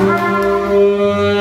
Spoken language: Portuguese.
Música